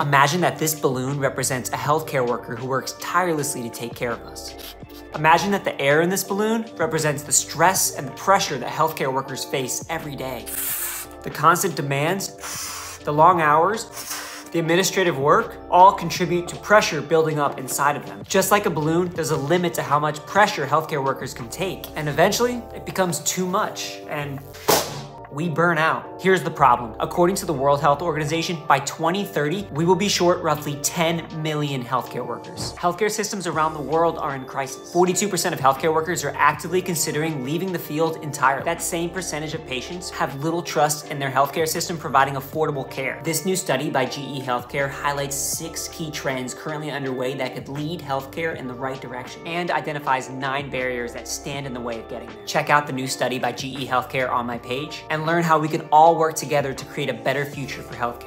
Imagine that this balloon represents a healthcare worker who works tirelessly to take care of us. Imagine that the air in this balloon represents the stress and the pressure that healthcare workers face every day. The constant demands, the long hours, the administrative work all contribute to pressure building up inside of them. Just like a balloon, there's a limit to how much pressure healthcare workers can take. And eventually, it becomes too much. And we burn out. Here's the problem. According to the World Health Organization, by 2030, we will be short roughly 10 million healthcare workers. Healthcare systems around the world are in crisis. 42% of healthcare workers are actively considering leaving the field entirely. That same percentage of patients have little trust in their healthcare system providing affordable care. This new study by GE Healthcare highlights six key trends currently underway that could lead healthcare in the right direction and identifies nine barriers that stand in the way of getting there. Check out the new study by GE Healthcare on my page and learn how we can all work together to create a better future for healthcare.